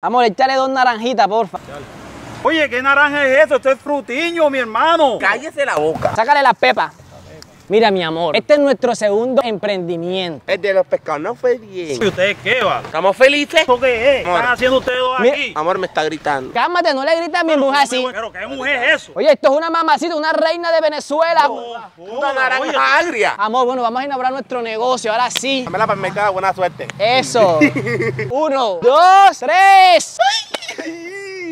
Amor, échale dos naranjitas, porfa. Oye, ¿qué naranja es eso? Esto es frutiño, mi hermano. Cállese la boca. Sácale las pepas. Mira, mi amor, este es nuestro segundo emprendimiento. El de los pescados no fue bien. ¿Y ustedes qué va? ¿Estamos felices? ¿Esto qué es? ¿Qué Amor. están haciendo ustedes dos aquí? Amor, me está gritando. Cálmate, no le grites a mi mujer así. Pero, ¿qué mujer es eso? Oye, esto es una mamacita, una reina de Venezuela. Una naranja agria. Amor, bueno, vamos a inaugurar nuestro negocio, ahora sí. Dame la mercado, buena suerte. Eso. Uno, dos, tres.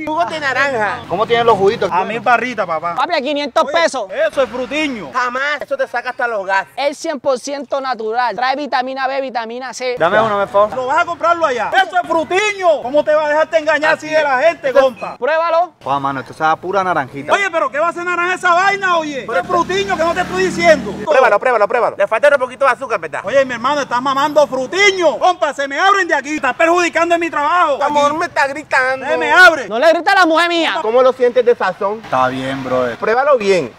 Jugo de naranja. ¿Cómo tienen los juguitos? A mil barritas, papá. Papi, a 500 pesos. Eso es frutiño. Jamás. Eso te saca hasta los gases. Es 100% natural. Trae vitamina B, vitamina C. Dame uno, me favor. ¿Lo vas a comprarlo allá? Eso es frutiño. ¿Cómo te va a dejarte engañar así de la gente, compa? Pruébalo. Joder, mano, esto sabe pura naranjita. Oye, pero ¿qué va a hacer naranja esa vaina, oye? Eso es frutiño que no te estoy diciendo. Pruébalo, pruébalo, pruébalo. Le falta un poquito de azúcar, ¿verdad? Oye, mi hermano, estás mamando frutiño. Compa, se me abren de aquí. Estás perjudicando en mi trabajo. Amor, Aquí. me está gritando. Se me abre. No le grita a la mujer mía. ¿Cómo lo sientes de sazón? Está bien, brother. Pruébalo bien.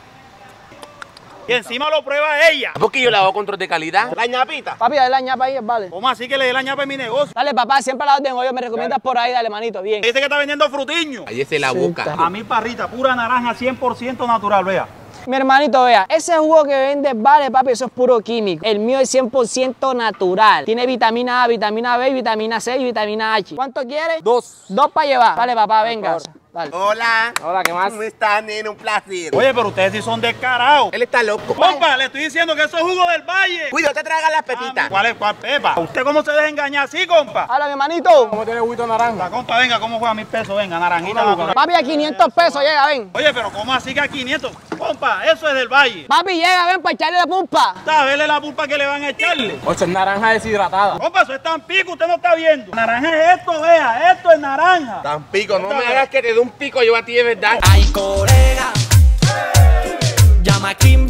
Y encima lo prueba ella. Porque yo le hago control de calidad. La ñapita. Papi, dale la ñapa ahí, vale. ¿Cómo así que le dé la ñapa en mi negocio? Dale, papá, siempre la orden. Oye, me recomiendas por ahí, dale, manito, bien. Dice que está vendiendo frutiño. Cállese la boca. A mi parrita, pura naranja, 100% natural, vea. Mi hermanito, vea, ese jugo que vende, vale, papi, eso es puro químico. El mío es 100% natural. Tiene vitamina A, vitamina B, vitamina C y vitamina H. ¿Cuánto quieres? Dos. Dos para llevar. Dale, papá, venga. Dale. Hola. Hola, ¿qué más? ¿Cómo estás, nene? Un placer. Oye, pero ustedes sí son descarados. Él está loco. Compa, le estoy diciendo que eso es jugo del valle. Cuidado, te traiga las Ah, pepitas. ¿Cuál es cuál pepa? ¿Usted cómo se deja engañar así, compa? Hola, mi hermanito. tiene juguito naranja? La compa, venga, ¿cómo juega mil pesos? Venga, naranjita. Papi, a 500 pesos, llega, ven. Oye, pero ¿cómo así que a 500? Compa, eso es del valle. Papi, llega, ven, para echarle la pumpa. Está, verle la pulpa que le van a echarle. Ocho es naranja deshidratada. Compa, eso es tan pico, usted no está viendo. Naranja es esto, vea, esto es naranja. Tan pico, no me hagas que te dé un pico yo a ti de verdad. Ay, colega, llama a Kimberly